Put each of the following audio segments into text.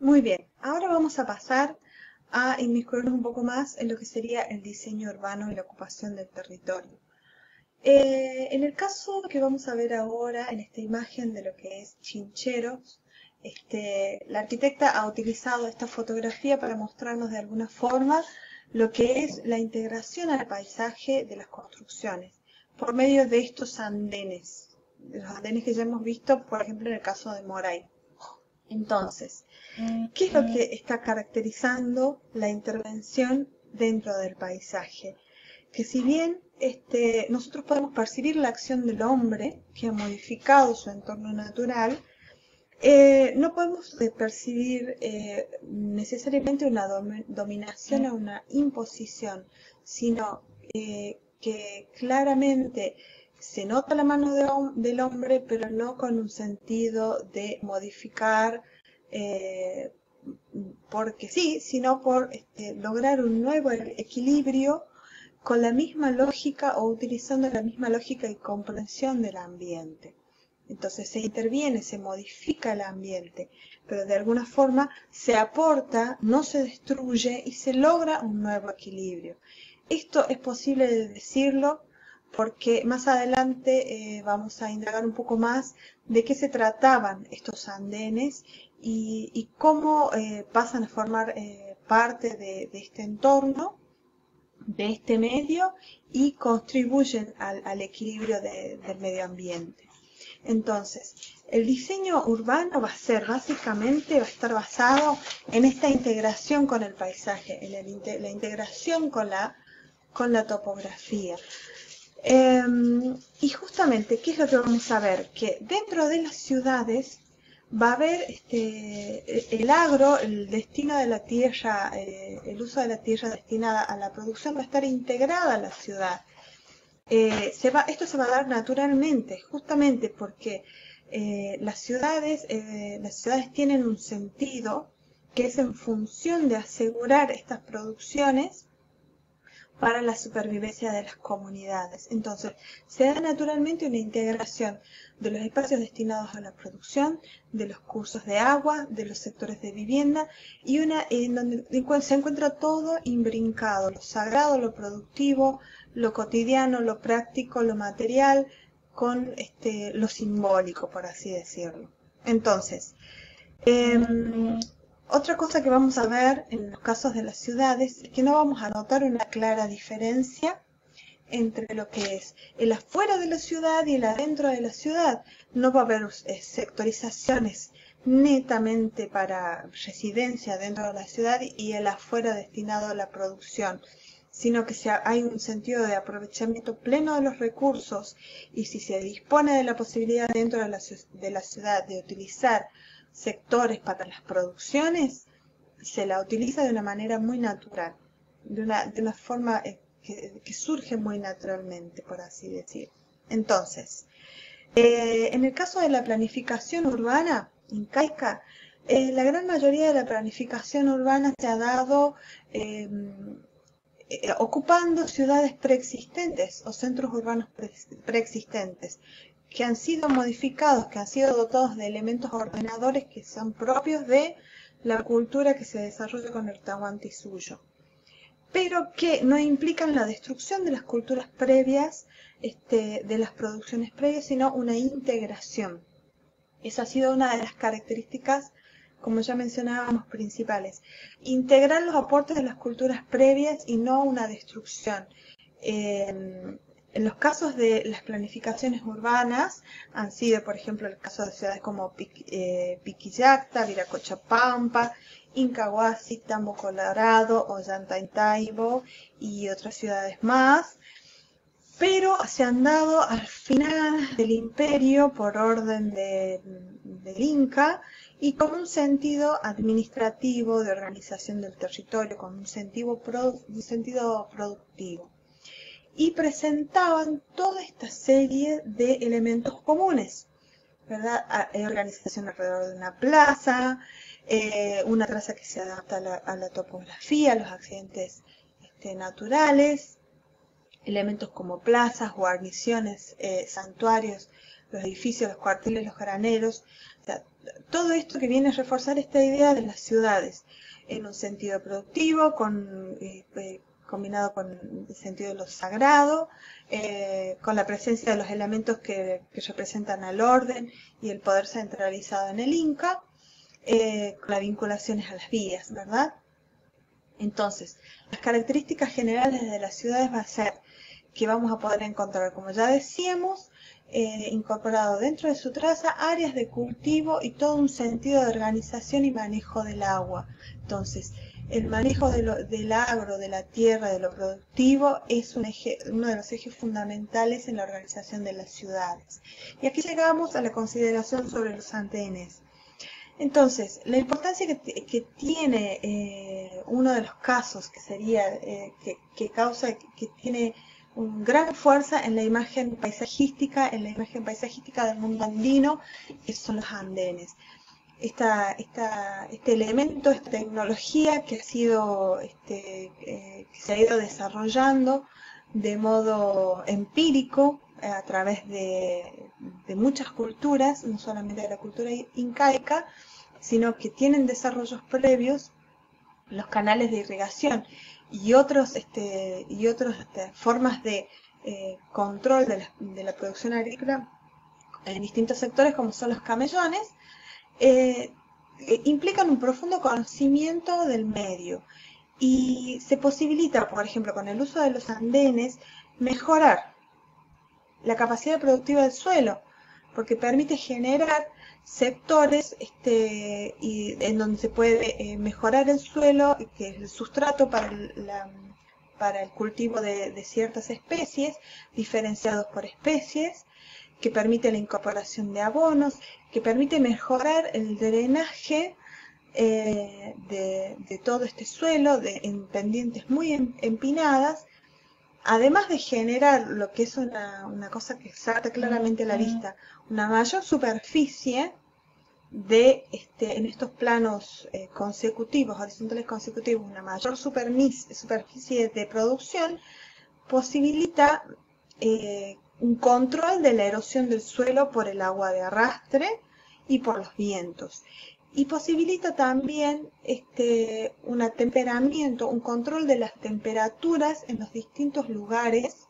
Muy bien, ahora vamos a pasar a inmiscuirnos un poco más en lo que sería el diseño urbano y la ocupación del territorio. Eh, en el caso que vamos a ver ahora, en esta imagen de lo que es Chincheros, este, la arquitecta ha utilizado esta fotografía para mostrarnos de alguna forma lo que es la integración al paisaje de las construcciones por medio de estos andenes, de los andenes que ya hemos visto, por ejemplo, en el caso de Moray. Entonces, ¿qué es lo que está caracterizando la intervención dentro del paisaje? Que si bien este, nosotros podemos percibir la acción del hombre que ha modificado su entorno natural, eh, no podemos percibir eh, necesariamente una dominación o una imposición, sino eh, que claramente se nota la mano del hombre, pero no con un sentido de modificar porque sí, sino por este, lograr un nuevo equilibrio con la misma lógica o utilizando la misma lógica y comprensión del ambiente. Entonces se interviene, se modifica el ambiente, pero de alguna forma se aporta, no se destruye y se logra un nuevo equilibrio. Esto es posible de decirlo porque más adelante eh, vamos a indagar un poco más de qué se trataban estos andenes y, cómo eh, pasan a formar eh, parte de, este entorno, de este medio y contribuyen al, equilibrio del medio ambiente. Entonces, el diseño urbano va a ser básicamente, va a estar basado en esta integración con el paisaje, en la integración la, con la topografía. Em, y justamente, ¿qué es lo que vamos a ver? Que dentro de las ciudades va a haber este, el agro, el destino de la tierra, eh, el uso de la tierra destinada a la producción va a estar integrada a la ciudad. Eh, se va, esto se va a dar naturalmente, justamente porque eh, las, ciudades, eh, las ciudades tienen un sentido que es en función de asegurar estas producciones para la supervivencia de las comunidades. Entonces, se da naturalmente una integración de los espacios destinados a la producción, de los cursos de agua, de los sectores de vivienda y una en donde se encuentra todo imbrincado, lo sagrado, lo productivo, lo cotidiano, lo práctico, lo material, con este, lo simbólico, por así decirlo. Entonces, em, otra cosa que vamos a ver en los casos de las ciudades es que no vamos a notar una clara diferencia entre lo que es el afuera de la ciudad y el adentro de la ciudad. No va a haber eh, sectorizaciones netamente para residencia dentro de la ciudad y el afuera destinado a la producción sino que hay un sentido de aprovechamiento pleno de los recursos y si se dispone de la posibilidad dentro de la, ciudad de utilizar sectores para las producciones, se la utiliza de una manera muy natural, de una, forma eh, que, surge muy naturalmente, por así decir. Entonces, eh, en el caso de la planificación urbana incaica, eh, la gran mayoría de la planificación urbana se ha dado eh, ocupando ciudades preexistentes o centros urbanos preexistentes que han sido modificados, que han sido dotados de elementos ordenadores que son propios de la cultura que se desarrolla con el Tahuanti suyo, pero que no implican la destrucción de las culturas previas, este, de las producciones previas, sino una integración. Esa ha sido una de las características como ya mencionábamos, principales. Integrar los aportes de las culturas previas y no una destrucción. En los casos de las planificaciones urbanas han sido, por ejemplo, el caso de ciudades como eh, Piquillacta, Viracochapampa, Incahuasi, Tambo Colorado, Ollantaytambo y otras ciudades más, pero se han dado al final del imperio por orden de, del Inca y con un sentido administrativo de organización del territorio, con un sentido productivo. Y presentaban toda esta serie de elementos comunes, ¿verdad? Eh, organización alrededor de una plaza, eh, una plaza que se adapta a la, topografía, a los accidentes este, naturales, elementos como plazas, guarniciones, eh, santuarios, los edificios, los cuarteles, los graneros, todo esto que viene a reforzar esta idea de las ciudades en un sentido productivo, con, combinado con el sentido de lo sagrado, eh, con la presencia de los elementos que, representan al orden y el poder centralizado en el Inca, con las vinculaciones a las vías, ¿verdad? Entonces, las características generales de las ciudades va a ser que vamos a poder encontrar, como ya decíamos, eh, incorporado dentro de su traza áreas de cultivo y todo un sentido de organización y manejo del agua. Entonces, el manejo del agro, de la tierra, de lo productivo, es uno de los ejes fundamentales en la organización de las ciudades. Y aquí llegamos a la consideración sobre los antenes. Entonces, la importancia que, tiene eh, uno de los casos, que sería, eh, que, que, causa, que tiene gran fuerza en la imagen paisajística, en la imagen paisajística del mundo andino, que son los andenes. Esta, este elemento, esta tecnología que ha sido, este, eh, que se ha ido desarrollando de modo empírico eh, a través de, de, muchas culturas, no solamente de la cultura incaica, sino que tienen desarrollos previos los canales de irrigación y otros este, y otras este, formas de eh, control de la, de la, producción agrícola en distintos sectores como son los camellones eh, eh, implican un profundo conocimiento del medio. Y se posibilita por ejemplo con el uso de los andenes mejorar la capacidad productiva del suelo porque permite generar sectores este, y, en donde se puede eh, mejorar el suelo, que es el sustrato para el, para el cultivo de, ciertas especies, diferenciados por especies, que permite la incorporación de abonos, que permite mejorar el drenaje eh, de, todo este suelo de, en pendientes muy em, empinadas, además de generar lo que es una, una cosa que salta claramente a la vista, una mayor superficie de este, en estos planos eh, consecutivos, horizontales consecutivos, una mayor superficie de producción, posibilita eh, un control de la erosión del suelo por el agua de arrastre y por los vientos. Y posibilita también este, un atemperamiento, un control de las temperaturas en los distintos lugares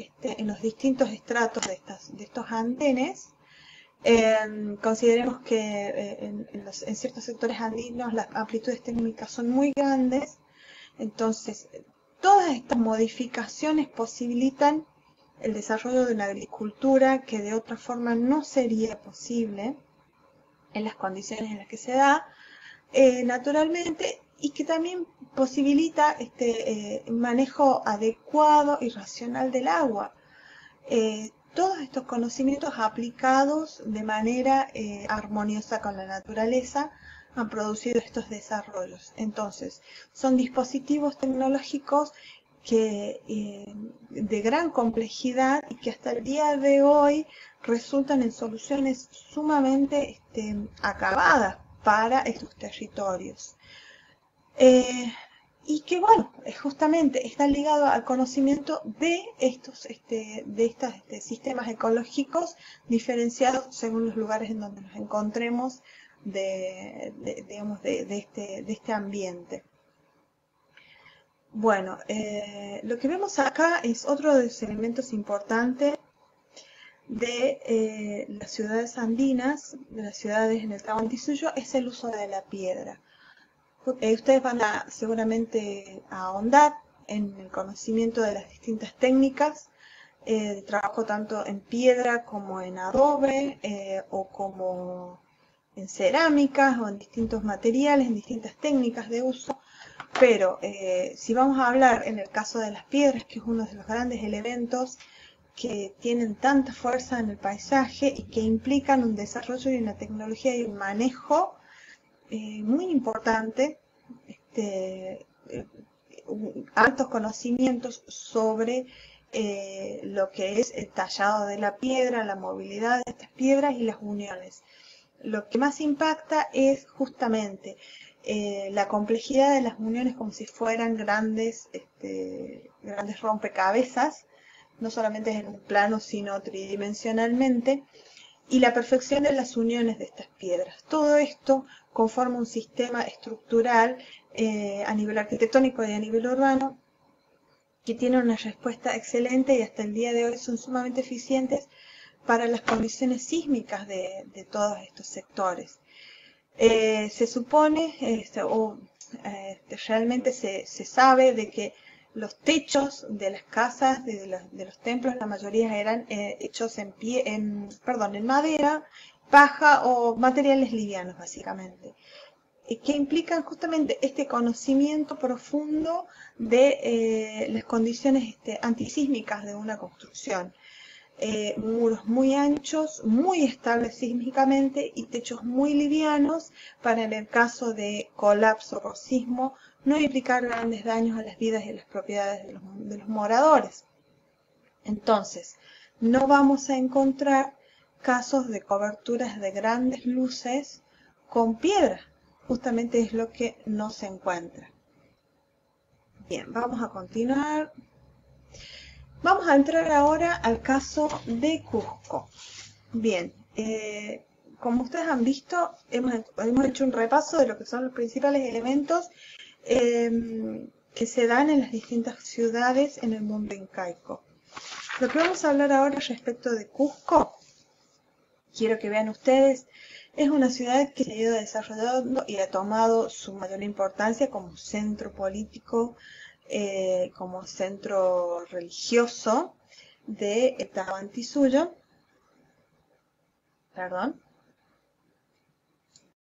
este, en los distintos estratos de, estas, de estos andenes, em, consideremos que eh, en, ciertos sectores andinos las amplitudes técnicas son muy grandes, entonces todas estas modificaciones posibilitan el desarrollo de una agricultura que de otra forma no sería posible en las condiciones en las que se da eh, naturalmente y que también posibilita este eh, manejo adecuado y racional del agua. Eh, todos estos conocimientos aplicados de manera armoniosa con la naturaleza han producido estos desarrollos. Entonces, son dispositivos tecnológicos que de gran complejidad y que hasta el día de hoy resultan en soluciones sumamente este, acabadas para estos territorios. Eh, y que bueno, justamente está ligado al conocimiento de estos, este, de estos este, sistemas ecológicos diferenciados según los lugares en donde nos encontremos de, digamos, de, este, de este ambiente. Bueno, eh, lo que vemos acá es otro de los elementos importantes de las ciudades andinas, de las ciudades en el Tahuantinsuyo, es el uso de la piedra. Eh, ustedes van a seguramente a ahondar en el conocimiento de las distintas técnicas eh, de trabajo tanto en piedra como en adobe o como en cerámicas o en distintos materiales, en distintas técnicas de uso. Pero si vamos a hablar en el caso de las piedras, que es uno de los grandes elementos que tienen tanta fuerza en el paisaje y que implican un desarrollo y una tecnología y un manejo eh, muy importante, este, eh, altos conocimientos sobre eh, lo que es el tallado de la piedra, la movilidad de estas piedras y las uniones. Lo que más impacta es justamente la complejidad de las uniones como si fueran grandes, este, grandes rompecabezas, no solamente en un plano, sino tridimensionalmente, y la perfección de las uniones de estas piedras. Todo esto conforma un sistema estructural eh, a nivel arquitectónico y a nivel urbano que tiene una respuesta excelente y hasta el día de hoy son sumamente eficientes para las condiciones sísmicas de, todos estos sectores. Eh, se supone, este, o este, realmente se, sabe de que los techos de las casas, de los, templos, la mayoría eran eh, hechos en pie, en, perdón, en madera, paja o materiales livianos, básicamente, que implican justamente este conocimiento profundo de eh, las condiciones este, antisísmicas de una construcción. Eh, muros muy anchos, muy estables sísmicamente y techos muy livianos para en el caso de colapso o sismo no implicar grandes daños a las vidas y a las propiedades de los, de los moradores. Entonces, no vamos a encontrar casos de coberturas de grandes luces con piedra. Justamente es lo que no se encuentra. Bien, vamos a continuar. Vamos a entrar ahora al caso de Cusco. Bien, eh, como ustedes han visto, hemos, hecho un repaso de lo que son los principales elementos em, que se dan en las distintas ciudades en el mundo incaico. Lo que vamos a hablar ahora respecto de Cusco, quiero que vean ustedes, es una ciudad que se ha ido desarrollando y ha tomado su mayor importancia como centro político eh, como centro religioso de Tahuantinsuyo, perdón,